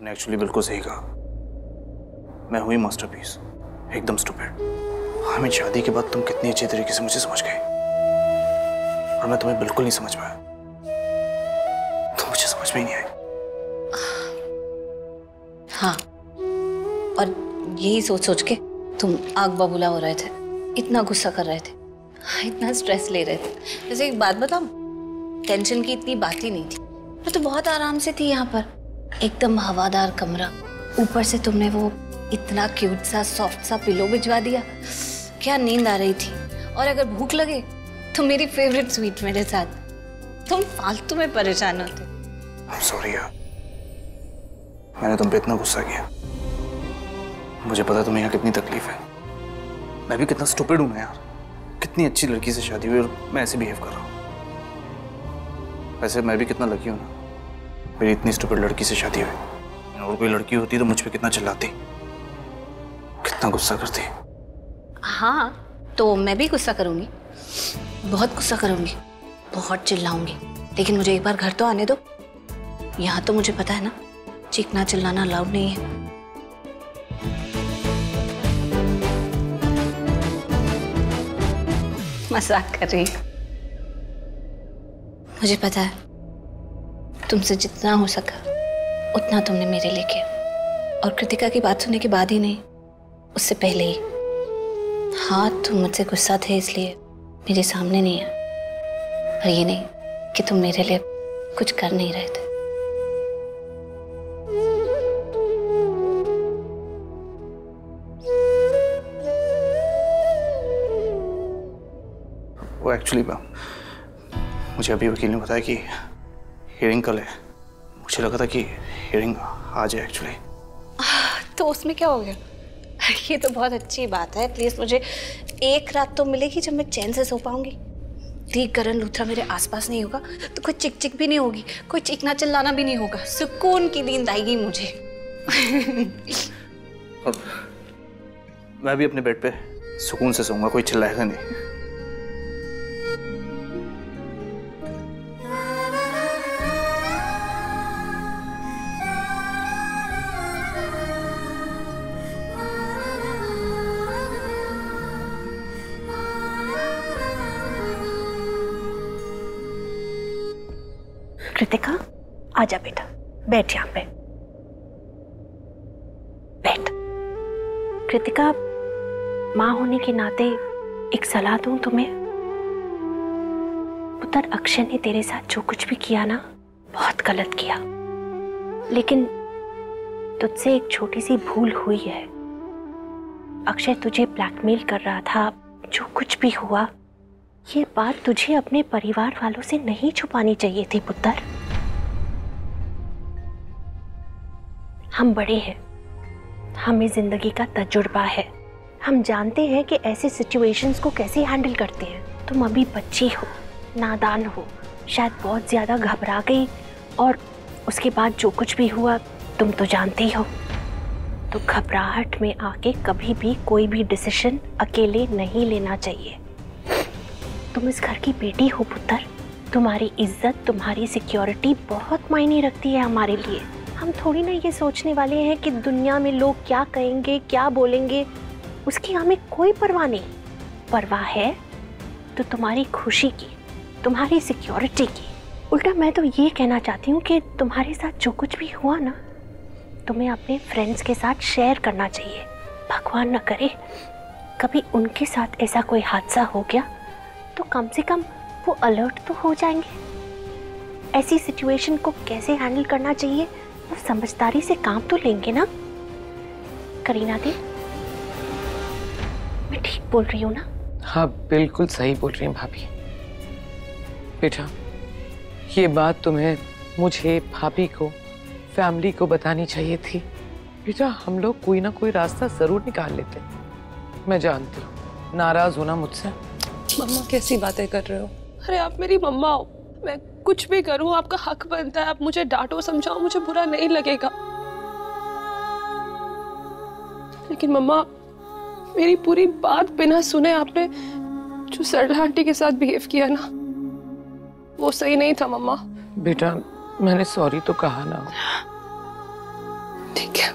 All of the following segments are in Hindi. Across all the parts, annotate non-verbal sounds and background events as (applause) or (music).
तुमने एक्चुअली बिल्कुल सही कहा। मैं हुई मास्टरपीस एकदम स्टूपिड हमें शादी के बाद तुम कितनी अच्छी तरीके से मुझे समझ गए। और मैं तुम्हें बिल्कुल नहीं समझ पाया। तुम मुझे समझ में ही नहीं आई हाँ। और यही सोच सोच के तुम आग बबूला हो रहे थे। इतना गुस्सा कर रहे थे। इतना स्ट्रेस ले रहे थे। वैसे एक बात बताऊँ? टेंशन की इतनी बात ही नहीं थी। मैं तो बहुत आराम से थी यहाँ पर। एकदम हवादार कमरा। ऊपर से तुमने वो इतना क्यूट सा सॉफ्ट सा पिलो भिजवा दिया। क्या नींद आ रही थी? और अगर भूख लगे तो मेरी फेवरेट स्वीट मेरे साथ। तुम फालतू में परेशान होते। सॉरी मैंने तुम पे इतना गुस्सा किया। मुझे पता तुम्हें यहाँ कितनी तकलीफ़ है। मैं भी कितना स्टूपिड हूँ यार। कितनी अच्छी लड़की से शादी हुई और मैं ऐसे बिहेव कर रहा हूँ। वैसे मैं भी कितना लकी हूँ ना। मेरी इतनी स्टूपिड लड़की से शादी हुई। और कोई लड़की होती तो मुझ पे कितना चिल्लाती। कितना गुस्सा करती। हाँ तो मैं भी गुस्सा करूँगी। बहुत गुस्सा करूँगी। बहुत चिल्लाऊँगी। लेकिन मुझे एक बार घर तो आने दो। यहाँ तो मुझे पता है ना, चीखना चिल्लाना अलाउड नहीं है। मज़ाक कर रही मुझे पता है। तुमसे जितना हो सका, उतना तुमने मेरे लिए किया। और कृतिका की बात सुनने के बाद ही नहीं, उससे पहले ही। हाँ तुम मुझसे गुस्सा थे, इसलिए मेरे सामने नहीं है और ये नहीं कि तुम मेरे लिए कुछ कर नहीं रहे थे। वो एक्चुअली मुझे अभी वकील ने बताया कि हियरिंग कल है। मुझे लगा था कि हियरिंग आज है एक्चुअली तो उसमें क्या हो गया? ये तो बहुत अच्छी बात है। एटलीस्ट मुझे एक रात तो मिलेगी जब मैं चैन से सो पाऊँगी। दी करण लूथरा मेरे आसपास नहीं होगा तो कोई चिक चिक भी नहीं होगी कोई चिकना चिल्लाना भी नहीं होगा। सुकून की नींद आएगी मुझे। और मैं भी अपने बेड पे सुकून से सोऊँगा कोई चिल्लाएगा नहीं। कृतिका, आजा बेटा, बैठ यहाँ पे। बैठ। कृतिका, माँ होने के नाते एक सलाह दूँ तुम्हें? पुत्र अक्षय ने तेरे साथ जो कुछ भी किया ना, बहुत गलत किया। लेकिन तुझसे एक छोटी सी भूल हुई है। अक्षय तुझे ब्लैकमेल कर रहा था, जो कुछ भी हुआ, ये बात तुझे अपने परिवार वालों से नहीं छुपानी चाहिए थी, पुत्र। हम बड़े हैं। हमें ज़िंदगी का तजुर्बा है। हम जानते हैं कि ऐसे सिचुएशंस को कैसे हैंडल करते हैं। तुम अभी बच्ची हो, नादान हो, शायद बहुत ज़्यादा घबरा गई, और उसके बाद जो कुछ भी हुआ, तुम तो जानती हो तो घबराहट में आके कभी भी कोई भी डिसीज़न अकेले नहीं लेना चाहिए। तुम इस घर की बेटी हो, पुत्र। तुम्हारी इज़्ज़त, तुम्हारी सिक्योरिटी बहुत मायने रखती है हमारे लिए। हम थोड़ी ना ये सोचने वाले हैं कि दुनिया में लोग क्या कहेंगे, क्या बोलेंगे। उसकी हमें कोई परवाह नहीं। परवाह है तो तुम्हारी खुशी की, तुम्हारी सिक्योरिटी की। उल्टा मैं तो ये कहना चाहती हूँ कि तुम्हारे साथ जो कुछ भी हुआ ना, तुम्हें अपने फ्रेंड्स के साथ शेयर करना चाहिए। भगवान न करे, कभी उनके साथ ऐसा कोई हादसा हो गया तो कम से कम वो अलर्ट तो हो जाएँगे। ऐसी सिचुएशन को कैसे हैंडल करना चाहिए? समझदारी से काम तो लेंगे ना? करीना दी मैं ठीक बोल रही हूँ ना? हाँ बिल्कुल सही बोल रही हैं भाभी। बेटा ये बात तुम्हें मुझे भाभी को फैमिली को बतानी चाहिए थी। बेटा हम लोग कोई ना कोई रास्ता ज़रूर निकाल लेते मैं जानती हूँ नाराज़ होना मुझसे। मम्मा कैसी बातें कर रहे हो? अरे आप मेरी मम्मा हो। मैं कुछ भी करूँ आपका हक बनता है। आप मुझे डांटो समझाओ मुझे बुरा नहीं लगेगा। लेकिन मम्मा मेरी पूरी बात बिना सुने आपने जो सरला आंटी के साथ बिहेव किया ना वो सही नहीं था मम्मा। बेटा मैंने सॉरी तो कहा ना। ठीक है।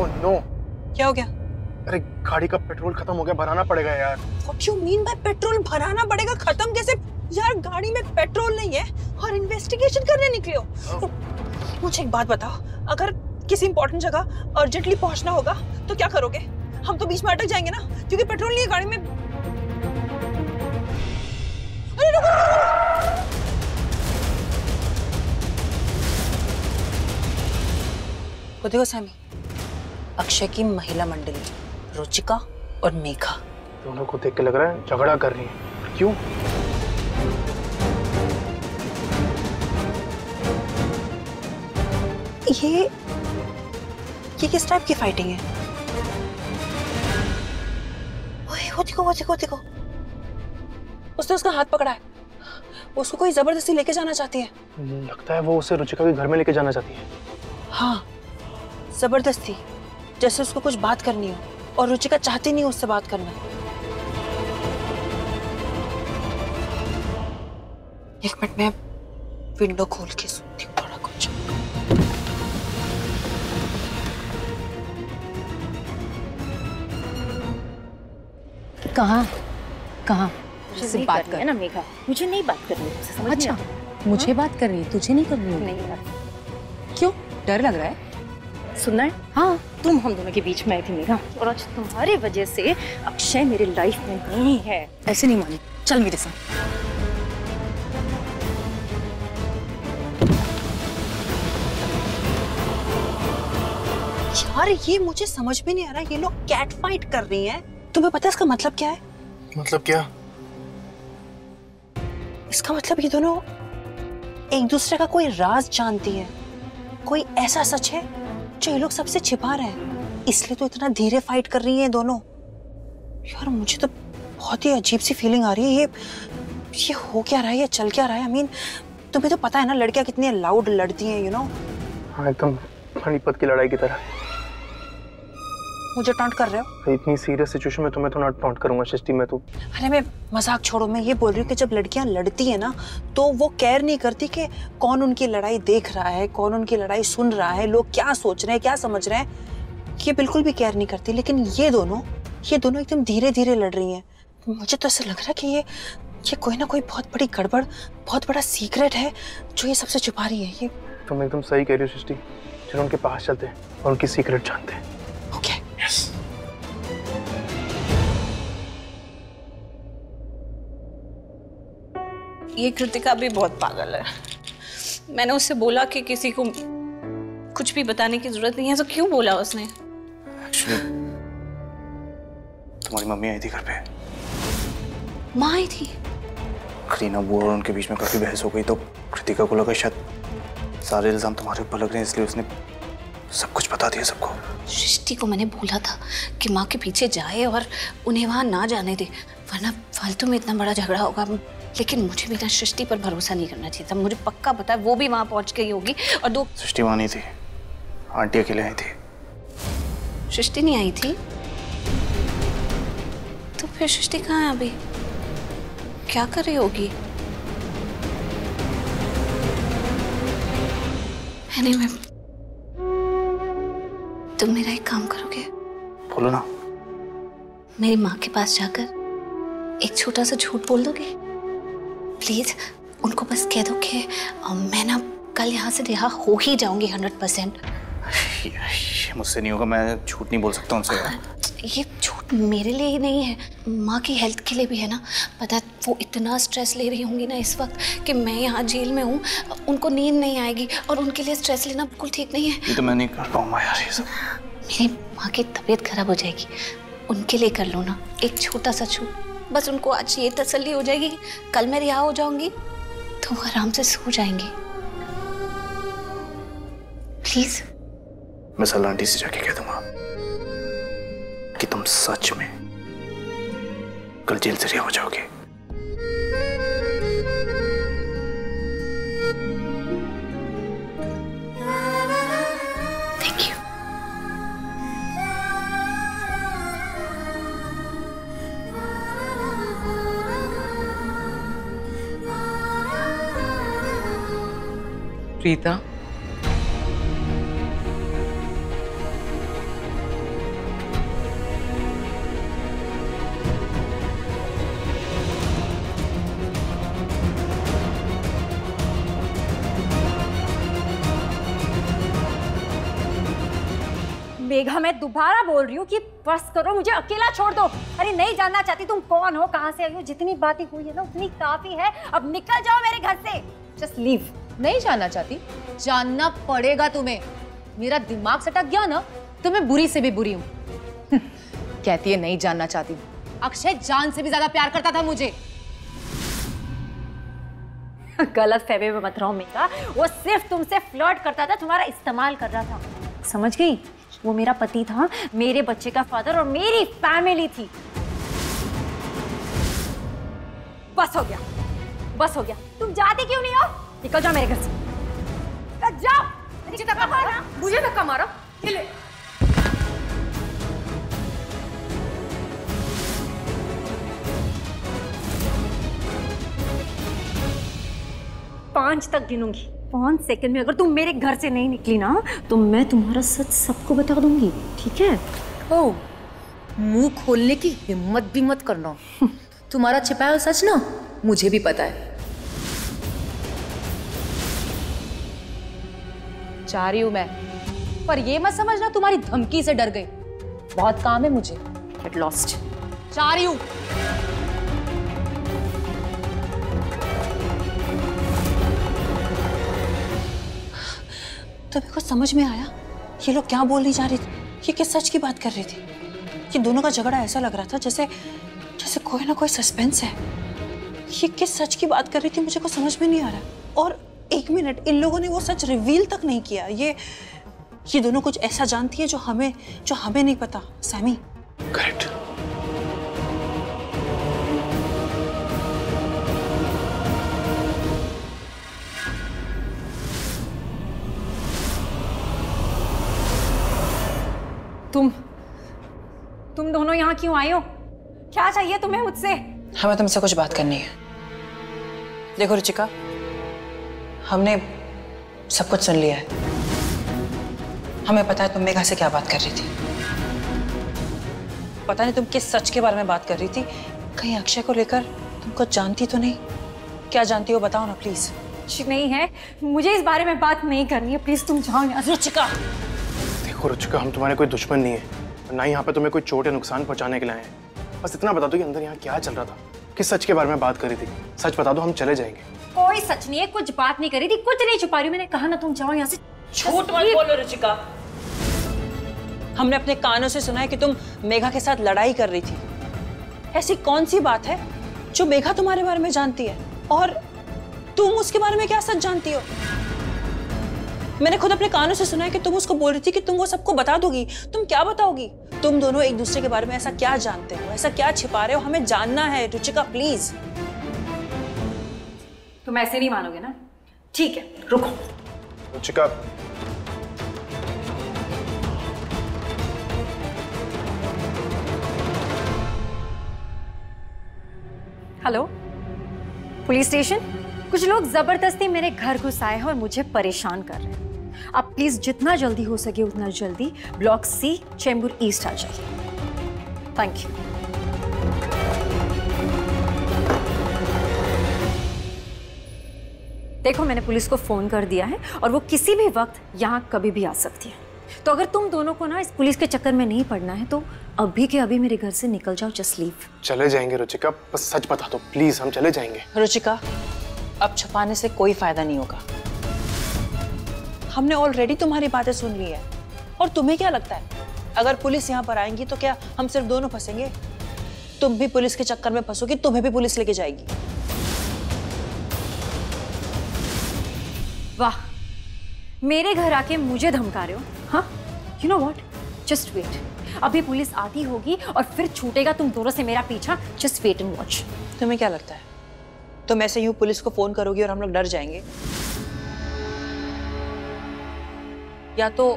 ओह नो क्या हो गया? अरे गाड़ी का पेट्रोल खत्म हो गया भराना पड़ेगा यार। What you mean by petrol भराना पड़ेगा? खत्म कैसे? यार गाड़ी में पेट्रोल नहीं है और इन्वेस्टिगेशन करने निकले हो। मुझे एक बात बताओ। अगर किसी इंपॉर्टेंट जगह अर्जेंटली पहुँचना होगा तो क्या करोगे? हम तो बीच में अटक जाएँगे ना क्योंकि पेट्रोल नहीं है गाड़ी में। अरे रुको, रुको, रुको। वो देखो सैमी अक्षय की महिला मंडली रुचिका और मेघा। दोनों को देख के लग रहा है झगड़ा कर रही है। क्यों? ये ये किस टाइप की फाइटिंग है? ओए वो देखो वो देखो देखो। उसने उसका हाथ पकड़ा है। वो उसको कोई ज़बरदस्ती लेके जाना चाहती है। लगता है वो उसे रुचिका के घर में लेके जाना चाहती है। हाँ ज़बरदस्ती। जैसे उसको कुछ बात करनी हो और रुचिका चाहती नहीं उससे बात करना। एक मिनट में विंडो खोल के सुनती हूँ थोड़ा कुछ। कहाँ? कहाँ? बात करनी कर। है ना मेघा। मुझे नहीं बात करनी है अच्छा मुझे बात करनी है तुझे नहीं करनी नहीं बात। क्यों? डर लग रहा है। सुनना है? हाँ। तुम हम दोनों के बीच में आई थी मेघा और आज तुम्हारे वजह से अक्षय मेरी लाइफ में नहीं है। ऐसे नहीं मानी। चल मेरे साथ। यार ये मुझे समझ में नहीं आ रहा। ये लोग कैट फाइट कर रही हैं। तुम्हें पता है इसका मतलब क्या है? मतलब क्या? इसका मतलब ये दोनों एक दूसरे का कोई राज जानती है। कोई ऐसा सच है? जो ये लोग सबसे छिपा रहे हैं। इसलिए तो इतना धीरे फाइट कर रही हैं दोनों। यार, मुझे तो बहुत ही अजीब सी फीलिंग आ रही है। ये ये हो क्या रहा है? ये चल क्या रहा है? आई मीन तुम्हें तो पता है ना, लड़कियाँ कितनी लाउड लड़ती हैं यू नो हाँ एकदम पानीपत की लड़ाई की तरह। मुझे टॉन्ट कर रहे हो? इतनी सीरियस सिचुएशन में तो मैं तो नॉट काउंट करूँगा सृष्टि में तो। अरे मैं मज़ाक छोड़ो मैं ये बोल रही हूँ कि जब लड़कियाँ लड़ती है ना तो वो केयर नहीं करती कि कौन उनकी लड़ाई देख रहा है कौन उनकी लड़ाई सुन रहा है लोग क्या सोच रहे हैं क्या समझ रहे हैं। ये बिल्कुल भी केयर नहीं करती लेकिन ये दोनों ये दोनों एकदम धीरे धीरे लड़ रही हैं। मुझे तो ऐसा लग रहा है कि ये ये कोई ना कोई बहुत बड़ी गड़बड़ बहुत बड़ा सीक्रेट है जो ये सबसे छुपा रही है ये। तुम एकदम सही कह रही हो सृष्टि चलो उनके पास चलते हैं और उनकी सीक्रेट जानते हैं। ये कृतिका भी बहुत पागल है। मैंने उससे बोला कि किसी को कुछ भी बताने की ज़रूरत नहीं है तो क्यों बोला उसने? तुम्हारी मम्मी आई थी घर पे। माँ आई थी? करीना बुआ और उनके बीच में काफ़ी बहस हो गई तो कृतिका को लगा शायद सारे इल्ज़ाम तुम्हारे ऊपर लग रहे हैं इसलिए उसने सब कुछ बता दिया सबको। सृष्टि को मैंने बोला था कि माँ के पीछे जाए और उन्हें वहाँ ना जाने दे वरना फालतू में इतना बड़ा झगड़ा होगा लेकिन मुझे ना सृष्टि पर भरोसा नहीं करना चाहिए था। मुझे पक्का पता है वो भी वहाँ पहुँच गई होगी और दो सृष्टि वहाँ नहीं थी। आंटी अकेले आई थी। सृष्टि नहीं आई थी? तो फिर सृष्टि कहाँ है अभी? क्या कर रही होगी? anyway, तुम मेरा एक काम करोगे? बोलो ना। मेरी माँ के पास जाकर एक छोटा सा झूठ बोल दोगे? प्लीज़ उनको बस कह दो कि मैं ना कल यहाँ से रिहा हो ही जाऊँगी हंड्रेड परसेंट मुझसे नहीं होगा मैं झूठ नहीं बोल सकता उनसे। ये झूठ मेरे लिए ही नहीं है माँ की हेल्थ के लिए भी है ना। पता है वो इतना स्ट्रेस ले रही होंगी ना इस वक्त कि मैं यहाँ जेल में हूँ उनको नींद नहीं आएगी और उनके लिए स्ट्रेस लेना बिल्कुल ठीक नहीं है। ये तो मैं नहीं कर पाऊँगा यार ये सब। मेरी माँ की तबीयत खराब हो जाएगी उनके लिए कर लो ना एक छोटा सा छूट बस उनको आज ये तसल्ली हो जाएगी कल मैं रिहा हो जाऊँगी तो वो आराम से सो जाएँगे। प्लीज़ मैं सला आंटी से जाके कह दूँगा कि तुम सच में कल जेल से रिहा हो जाओगे। प्रीता? मेघा, मैं दोबारा बोल रही हूँ कि बस करो, मुझे अकेला छोड़ दो। अरे, नहीं जानना चाहती, तुम कौन हो? कहाँ से आई हो? जितनी बातें हुई है ना, उतनी काफ़ी है। अब निकल जाओ मेरे घर से। जस्ट लीव नहीं जानना चाहती। जानना पड़ेगा तुम्हें। मेरा दिमाग सटक गया ना तो मैं बुरी से भी बुरी हूँ। (laughs) कहती है, नहीं जानना चाहती। अक्षय जान से भी ज़्यादा प्यार करता था मुझे। (laughs) गलत फहमे में मत रहो मेघा वो सिर्फ़ तुमसे फ्लर्ट करता था, तुम्हारा इस्तेमाल कर रहा था। समझ गई? वो मेरा पति था, मेरे बच्चे का फादर और मेरी फैमिली थी। बस हो गया। बस हो गया। तुम जाते क्यों नहीं हो? निकल जाओ मेरे घर से। जाओ। मुझे धक्का मारा? मुझे धक्का मारो? ये ले। पाँच तक गिनूँगी। पाँच सेकंड में अगर तुम मेरे घर से नहीं निकली ना तो मैं तुम्हारा सच सबको बता दूँगी ठीक है? ओ मुँह खोलने की हिम्मत भी मत करना। (laughs) तुम्हारा छिपाया सच ना मुझे भी पता है। जा रही हूँ मैं। पर ये मत समझना, तुम्हारी धमकी से डर गई। बहुत काम है मुझे। गेट लॉस्ट जा रही हूँ। तो मेरे को समझ में आया? ये लोग क्या बोलने जा रही थी? ये किस सच की बात कर रही थी? ये दोनों का झगड़ा ऐसा लग रहा था जैसे जैसे कोई ना कोई सस्पेंस है। ये किस सच की बात कर रही थी? मुझे को समझ में नहीं आ रहा। और एक मिनट इन लोगों ने वो सच रिवील तक नहीं किया। ये ये दोनों कुछ ऐसा जानती है जो हमें जो हमें नहीं पता। सैमी करेक्ट तुम तुम दोनों यहाँ क्यों आए हो? क्या चाहिए तुम्हें मुझसे? हमें तुमसे कुछ बात करनी है। देखो रुचिका हमने सब कुछ सुन लिया है। हमें पता है तुम मेघा से क्या बात कर रही थी। पता नहीं तुम किस सच के बारे में बात कर रही थी। कहीं अक्षय को लेकर तुम कुछ जानती तो नहीं? क्या जानती हो बताओ ना प्लीज़ कुछ नहीं है। मुझे इस बारे में बात नहीं करनी है। प्लीज़ तुम जाओ यहाँ रुचिका। देखो रुचिका हम तुम्हारे कोई दुश्मन नहीं है। ना ही यहाँ पे तुम्हें कोई चोट या नुकसान पहुँचाने के लिए आए हैं। बस इतना बता दो कि अंदर यहाँ क्या चल रहा था। किस सच के बारे में बात करी थी। सच बता दो हम चले जाएँगे। कोई सच नहीं है कुछ बात नहीं करी थी कुछ नहीं छुपा रही मैंने। कहा ना तुम जाओ यहाँ से। झूठ मत बोलो रुचिका। हमने अपने कानों से सुना है कि तुम मेघा के साथ लड़ाई कर रही थी। ऐसी कौन सी बात है जो मेघा तुम्हारे बारे में जानती है? और तुम उसके बारे में क्या सच जानती हो? मैंने खुद अपने कानों से सुना है कि तुम उसको बोल रही थी कि तुम वो सबको बता दोगी। तुम क्या बताओगी? तुम दोनों एक दूसरे के बारे में ऐसा क्या जानते हो? ऐसा क्या छिपा रहे हो? हमें जानना है रुचिका प्लीज़ तुम ऐसे नहीं मानोगे ना? ठीक है रुको। रुचिका। हेलो? Police station? कुछ लोग ज़बरदस्ती मेरे घर घुस आए हैं और मुझे परेशान कर रहे हैं। आप प्लीज़ जितना जल्दी हो सके उतना जल्दी ब्लॉक सी चेंबूर ईस्ट आ जाइए। थैंक यू देखो मैंने पुलिस को फ़ोन कर दिया है और वो किसी भी वक्त यहाँ कभी भी आ सकती है। तो अगर तुम दोनों को ना इस पुलिस के चक्कर में नहीं पड़ना है तो अभी के अभी मेरे घर से निकल जाओ जस्ट लीव चले जाएँगे रुचिका। बस सच बता दो प्लीज़ हम चले जाएँगे। रुचिका अब छुपाने से कोई फ़ायदा नहीं होगा। हमने ऑलरेडी तुम्हारी बातें सुन ली है। और तुम्हें क्या लगता है? अगर पुलिस यहाँ पर आएँगी तो क्या हम सिर्फ़ दोनों फंसेंगे? तुम भी पुलिस के चक्कर में फंसोगी तुम्हें भी पुलिस लेके जाएगी। वाह मेरे घर आके मुझे धमका रहे हो? हाँ? You know what just wait अभी पुलिस आती होगी और फिर छूटेगा तुम दोनों से मेरा पीछा। जस्ट वेट एंड वॉच तुम्हें क्या लगता है? तुम ऐसे यूँ पुलिस को फ़ोन करोगी और हम लोग डर जाएँगे? या तो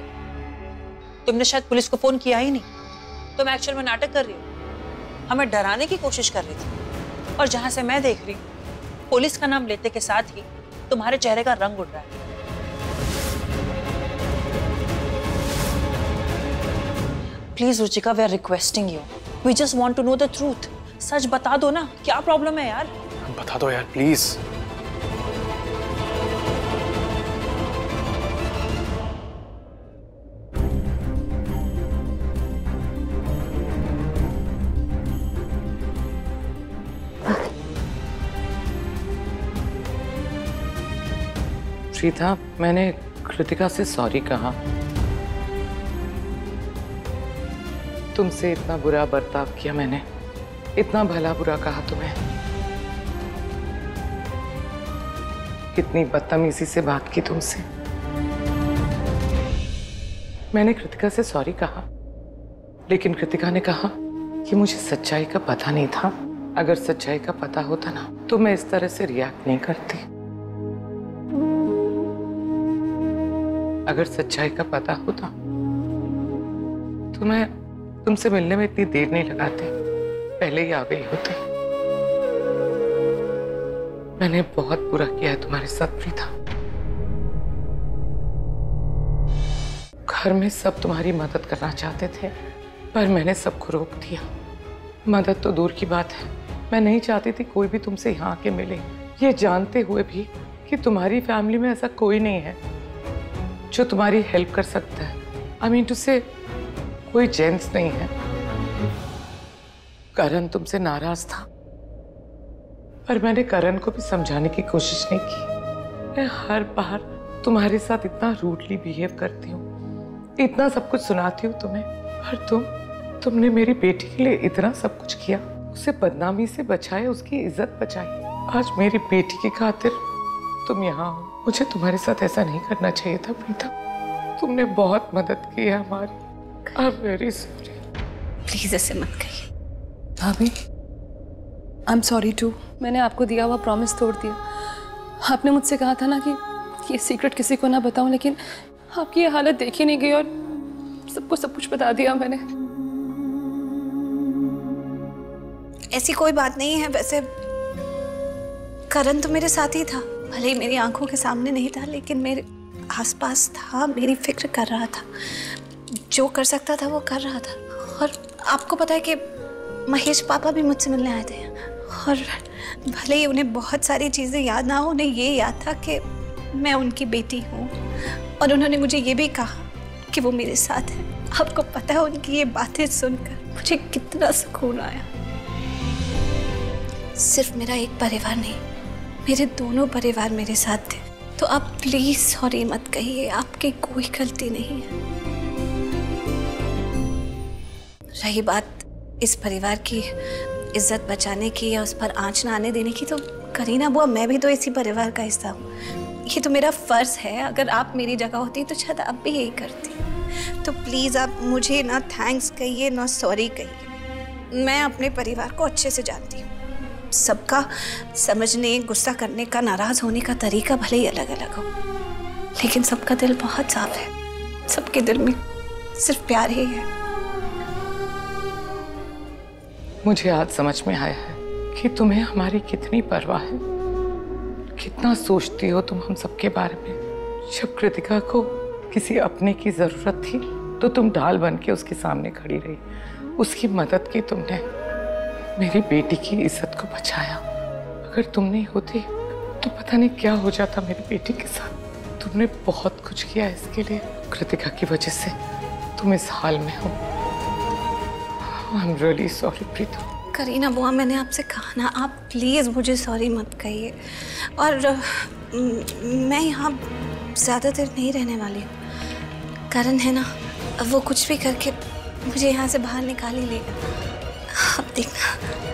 तुमने शायद पुलिस को फ़ोन किया ही नहीं। तो तुम एक्चुअल में नाटक कर रही हो। हमें डराने की कोशिश कर रही थी। और जहाँ से मैं देख रही हूँ, पुलिस का नाम लेते के साथ ही तुम्हारे चेहरे का रंग उड़ रहा है। Please Ruchika we are requesting you we just want to know the truth सच बता दो ना, क्या प्रॉब्लम है यार? बता दो यार प्लीज़ प्रीता मैंने कृतिका से सॉरी कहा। तुमसे इतना बुरा बर्ताव किया मैंने। इतना भला बुरा कहा तुम्हें। कितनी बदतमीजी से बात की तुमसे। मैंने कृतिका से सॉरी कहा। लेकिन कृतिका ने कहा कि मुझे सच्चाई का पता नहीं था। अगर सच्चाई का पता होता ना तो मैं इस तरह से रिएक्ट नहीं करती। अगर सच्चाई का पता होता तो मैं तुमसे मिलने में इतनी देर नहीं लगाती। पहले ही आ गई होती। मैंने बहुत बुरा किया है, तुम्हारे साथ प्रीता घर में सब तुम्हारी मदद करना चाहते थे, पर मैंने सबको रोक दिया। मदद तो दूर की बात है। मैं नहीं चाहती थी कोई भी तुमसे यहाँ आके मिले। ये जानते हुए भी कि तुम्हारी फैमिली में ऐसा कोई नहीं है। जो तुम्हारी हेल्प कर सकता है। आई मीन टू से कोई जेंट्स नहीं है। करण तुमसे नाराज़ था। पर मैंने करण को भी समझाने की कोशिश नहीं की। मैं हर बार तुम्हारे साथ इतना रूडली बिहेव करती हूँ। इतना सब कुछ सुनाती हूँ तुम्हें। पर तुम, तुमने मेरी बेटी के लिए इतना सब कुछ किया। उसे बदनामी से बचाए, उसकी इज़्ज़त बचाई। आज मेरी बेटी की खातिर तुम यहाँ हो। मुझे तुम्हारे साथ ऐसा नहीं करना चाहिए था प्रीता। तुमने बहुत मदद की है हमारी आई वेरी सॉरी प्लीज़ ऐसे मत कहिए। भाभी आई एम सॉरी टू मैंने आपको दिया हुआ प्रॉमिस तोड़ दिया। आपने मुझसे कहा था ना कि ये सीक्रेट किसी को ना बताऊँ लेकिन आपकी ये हालत देखी नहीं गई और सबको सब कुछ बता दिया मैंने। ऐसी कोई बात नहीं है वैसे करण तो मेरे साथ ही था। भले ही मेरी आँखों के सामने नहीं था, लेकिन मेरे आसपास था, मेरी फ़िक्र कर रहा था। जो कर सकता था वो कर रहा था। और आपको पता है कि महेश पापा भी मुझसे मिलने आए थे। और भले ही उन्हें बहुत सारी चीज़ें याद ना हो, उन्हें ये याद था कि मैं उनकी बेटी हूँ। और उन्होंने मुझे ये भी कहा कि वो मेरे साथ है। आपको पता है उनकी ये बातें सुनकर मुझे कितना सुकून आया। सिर्फ़ मेरा एक परिवार नहीं मेरे दोनों परिवार मेरे साथ थे। तो आप प्लीज़ सॉरी मत कहिए, आपकी कोई गलती नहीं है। रही बात इस परिवार की इज़्ज़त बचाने की या उस पर आँच ना आने देने की तो करीना बुआ, मैं भी तो इसी परिवार का हिस्सा हूँ। ये तो मेरा फ़र्ज़ है, अगर आप मेरी जगह होती तो शायद आप भी यही करती। तो प्लीज़ आप मुझे ना थैंक्स कहिए, ना सॉरी कहिए। मैं अपने परिवार को अच्छे से जानती हूँ। सबका समझने, गुस्सा करने का, नाराज़ होने का तरीका भले ही अलग अलग हो। लेकिन सबका दिल बहुत साफ़ है। सबके दिल में सिर्फ़ प्यार ही है। मुझे आज समझ में आया है कि तुम्हें हमारी कितनी परवाह है। कितना सोचती हो तुम हम सबके बारे में। जब कृतिका को किसी अपने की ज़रूरत थी तो तुम ढाल बन के उसके सामने खड़ी रही। उसकी मदद की तुमने। मेरी बेटी की इज़्ज़त को बचाया। अगर तुम नहीं होती तो पता नहीं क्या हो जाता मेरी बेटी के साथ। तुमने बहुत कुछ किया इसके लिए, कृतिका की वजह से। तुम इस हाल में हो। I am really sorry Pritam. Kareena बुआ, मैंने आपसे कहा ना, आप प्लीज़ मुझे सॉरी मत कहिए। और, मैं यहाँ ज़्यादा देर नहीं रहने वाली। हूँ कारण है ना वो कुछ भी करके मुझे यहाँ से बाहर निकाल ही लेगा। अब देखना